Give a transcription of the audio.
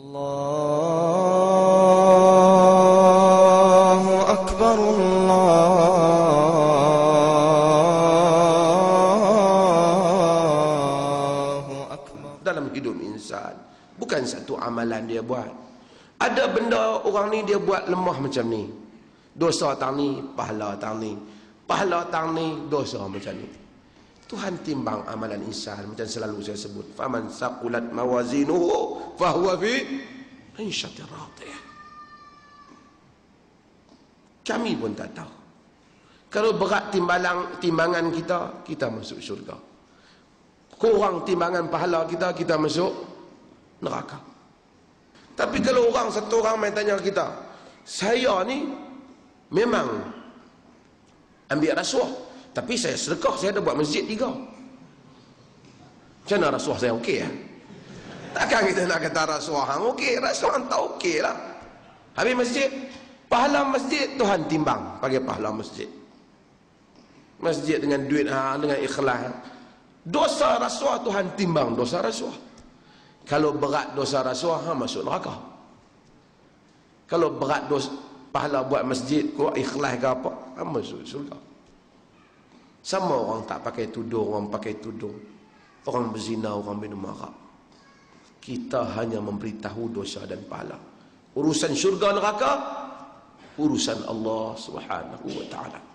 الله أكبر الله أكبر dalam hidup insan bukan satu amalan dia buat ada benda orang ni dia buat lemah macam ni dosa tang ni pahala tang ni pahala tang ni dosa macam ni Tuhan timbang amalan insan macam selalu saya sebut faman saqulat mawazinuhu fahuwa fi insyatir radiyah kami pun tak tahu. Kalau berat timbalan timbangan kita kita masuk syurga. Kurang timbangan pahala kita kita masuk neraka. Tapi kalau orang satu orang main tanya kita saya ni memang ambil rasuah tapi saya sedekah saya ada buat masjid tiga. Macam mana rasuah saya? Okey ya takkan kita nak kata rasuah hang okey. Rasuah tak okey lah. Habis masjid? Pahala masjid Tuhan timbang. Bagi pahala masjid. Masjid dengan duit ha, dengan ikhlas. Dosa rasuah Tuhan timbang dosa rasuah. Kalau berat dosa rasuah ha, masuk neraka. Kalau berat dosa pahala buat masjid kau ikhlas ke apa ha, masuk surga sama orang tak pakai tudung orang pakai tudung. Orang berzina orang minum arak kita hanya memberitahu dosa dan pahala. Urusan syurga neraka urusan Allah Subhanahu wa taala